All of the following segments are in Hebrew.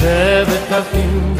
שבט אחים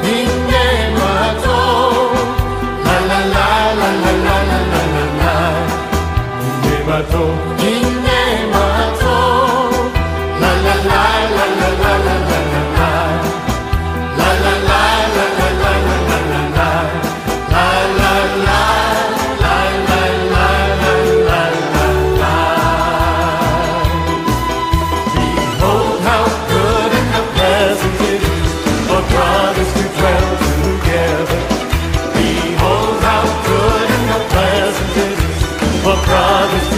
for brothers